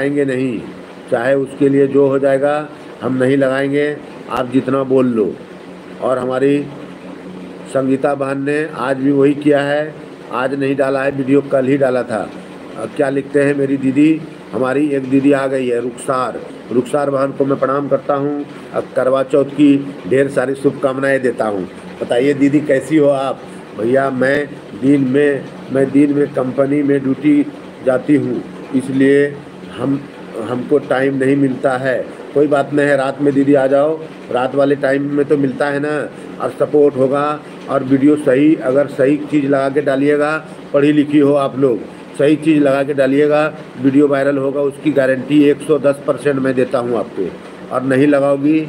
लगाएँगे नहीं। चाहे उसके लिए जो हो जाएगा, हम नहीं लगाएँगे। आप जितना बोल लो। और हमारी संगीता बहन ने आज भी वही किया है। आज नहीं डाला है, वीडियो कल ही डाला था। क्या लिखते हैं मेरी दीदी? हमारी एक दीदी आ गई है, रुखसार। रुखसार बहन को मैं प्रणाम करता हूँ। अब करवा चौथ की ढेर सारी शुभकामनाएँ देता हूँ। बताइए दीदी, कैसी हो आप? भैया, मैं दिन में, मैं दिन में कंपनी में ड्यूटी जाती हूँ। इसलिए हम, हमको टाइम नहीं मिलता है। कोई बात नहीं है, रात में दीदी आ जाओ। रात वाले टाइम में तो मिलता है ना। और सपोर्ट होगा। और वीडियो सही, अगर सही चीज़ लगा के डालिएगा, पढ़ी लिखी हो आप लोग, सही चीज़ लगा के डालिएगा वीडियो वायरल होगा, उसकी गारंटी 110 परसेंट मैं देता हूँ आपको। और नहीं लगाओगी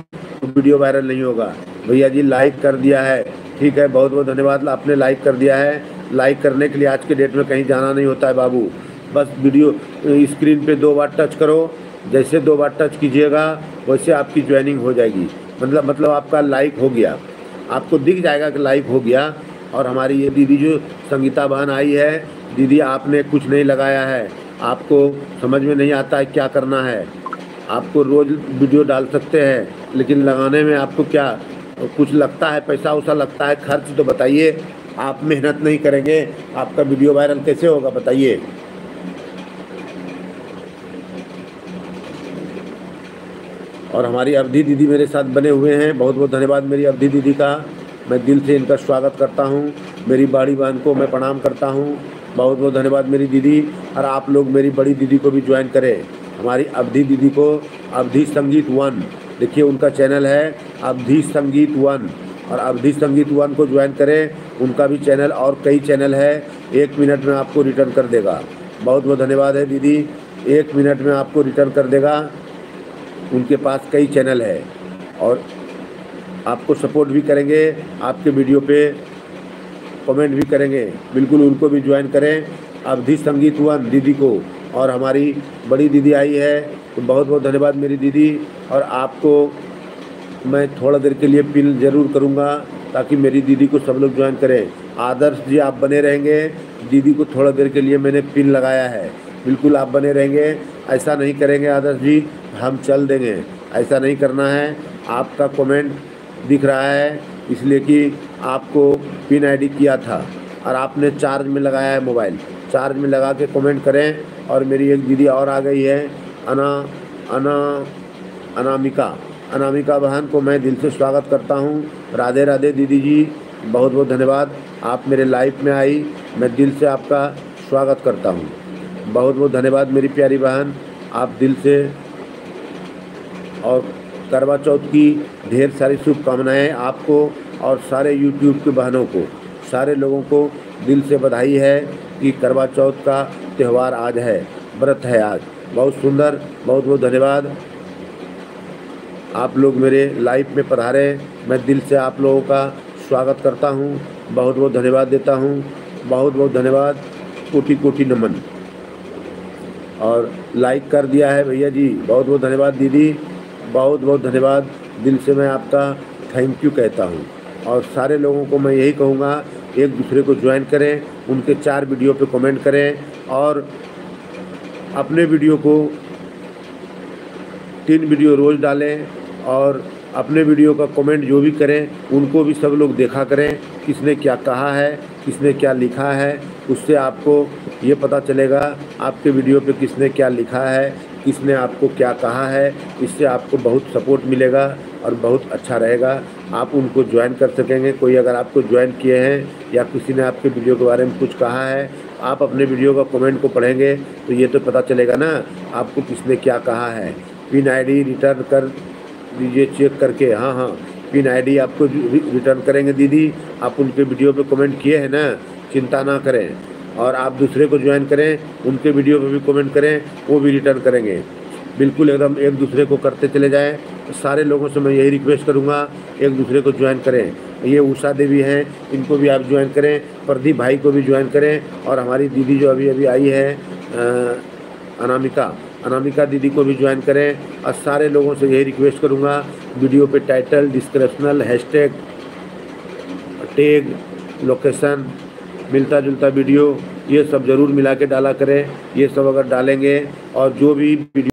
तो वीडियो वायरल नहीं होगा। भैया जी लाइक कर दिया है। ठीक है बहुत बहुत धन्यवाद। आपने लाइक कर दिया है। लाइक करने के लिए आज के डेट में कहीं जाना नहीं होता है बाबू। बस वीडियो स्क्रीन पे दो बार टच करो, जैसे दो बार टच कीजिएगा, वैसे आपकी ज्वाइनिंग हो जाएगी। मतलब मतलब आपका लाइक हो गया। आपको दिख जाएगा कि लाइक हो गया। और हमारी ये दीदी जो संगीता बहन आई है, दीदी आपने कुछ नहीं लगाया है। आपको समझ में नहीं आता है क्या करना है। आपको रोज़ वीडियो डाल सकते हैं, लेकिन लगाने में आपको क्या, कुछ लगता है, पैसा वैसा लगता है, खर्च तो बताइए। आप मेहनत नहीं करेंगे। आपका वीडियो वायरल कैसे होगा, बताइए। और हमारी अवधि दीदी मेरे साथ बने हुए हैं। बहुत बहुत धन्यवाद मेरी अवधि दीदी का। मैं दिल से इनका स्वागत करता हूँ। मेरी बड़ी बहन को मैं प्रणाम करता हूँ। बहुत बहुत धन्यवाद मेरी दीदी। और आप लोग मेरी बड़ी दीदी को भी ज्वाइन करें। हमारी अवधि दीदी को अवधि संगीत वन। देखिए, उनका चैनल है अवधि संगीत वन। और अवधि संगीत वन को ज्वाइन करें। उनका भी चैनल और कई चैनल है। एक मिनट में आपको रिटर्न कर देगा। बहुत बहुत धन्यवाद है दीदी। एक मिनट में आपको रिटर्न कर देगा। उनके पास कई चैनल है और आपको सपोर्ट भी करेंगे, आपके वीडियो पे कमेंट भी करेंगे। बिल्कुल उनको भी ज्वाइन करें। अवधि संगीत हुआ दीदी को और हमारी बड़ी दीदी आई है तो बहुत बहुत धन्यवाद मेरी दीदी। और आपको मैं थोड़ा देर के लिए पिन ज़रूर करूँगा ताकि मेरी दीदी को सब लोग ज्वाइन करें। आदर्श जी, आप बने रहेंगे। दीदी को थोड़ा देर के लिए मैंने पिन लगाया है। बिल्कुल आप बने रहेंगे, ऐसा नहीं करेंगे आदर्श जी, हम चल देंगे, ऐसा नहीं करना है। आपका कमेंट दिख रहा है, इसलिए कि आपको पिन आईडी किया था और आपने चार्ज में लगाया है मोबाइल चार्ज में लगा के कमेंट करें और मेरी एक दीदी और आ गई है, अना अना, अनामिका। अनामिका बहन को मैं दिल से स्वागत करता हूँ। राधे राधे दीदी जी, बहुत बहुत धन्यवाद। आप मेरे लाइफ में आई, मैं दिल से आपका स्वागत करता हूँ। बहुत बहुत धन्यवाद मेरी प्यारी बहन। आप दिल से और करवा चौथ की ढेर सारी शुभकामनाएँ आपको और सारे यूट्यूब के बहनों को। सारे लोगों को दिल से बधाई है कि करवा चौथ का त्यौहार आज है, व्रत है आज। बहुत सुंदर बहुत बहुत धन्यवाद। आप लोग मेरे लाइफ में पधारे, मैं दिल से आप लोगों का स्वागत करता हूँ। बहुत बहुत धन्यवाद देता हूँ। बहुत बहुत धन्यवाद। कोटि कोटि नमन। और लाइक कर दिया है भैया जी। बहुत बहुत धन्यवाद दीदी। बहुत बहुत धन्यवाद। दिल से मैं आपका थैंक यू कहता हूँ। और सारे लोगों को मैं यही कहूँगा, एक दूसरे को ज्वाइन करें, उनके चार वीडियो पे कमेंट करें और अपने वीडियो को तीन वीडियो रोज़ डालें और अपने वीडियो का कमेंट जो भी करें, उनको भी सब लोग देखा करें, किसने क्या कहा है, किसने क्या लिखा है, उससे आपको ये पता चलेगा आपके वीडियो पे किसने क्या लिखा है, किसने आपको क्या कहा है, इससे आपको बहुत सपोर्ट मिलेगा और बहुत अच्छा रहेगा। आप उनको ज्वाइन कर सकेंगे। कोई अगर आपको ज्वाइन किए हैं या किसी ने आपके वीडियो के बारे में कुछ कहा है, आप अपने वीडियो का कमेंट को पढ़ेंगे तो ये तो पता चलेगा ना आपको किसने क्या कहा है। पिन आईडी रिटर्न कर दीजिए चेक करके। हाँ हाँ पिन आईडी आपको रिटर्न करेंगे दीदी। आप उनके वीडियो पे कमेंट किए हैं ना, चिंता ना करें। और आप दूसरे को ज्वाइन करें उनके वीडियो पे भी कमेंट करें, वो भी रिटर्न करेंगे। बिल्कुल एकदम एक दूसरे को करते चले जाएँ। सारे लोगों से मैं यही रिक्वेस्ट करूँगा, एक दूसरे को ज्वाइन करें। ये उषा देवी हैं, इनको भी आप ज्वाइन करें, प्रदीप भाई को भी ज्वाइन करें, और हमारी दीदी जो अभी अभी आई है अनामिका। अनामिका दीदी को भी ज्वाइन करें। और सारे लोगों से यही रिक्वेस्ट करूँगा वीडियो पे title descriptional hashtag tag location मिलता जुलता वीडियो ये सब ज़रूर मिला के डाला करें। ये सब अगर डालेंगे और जो भी वीडियो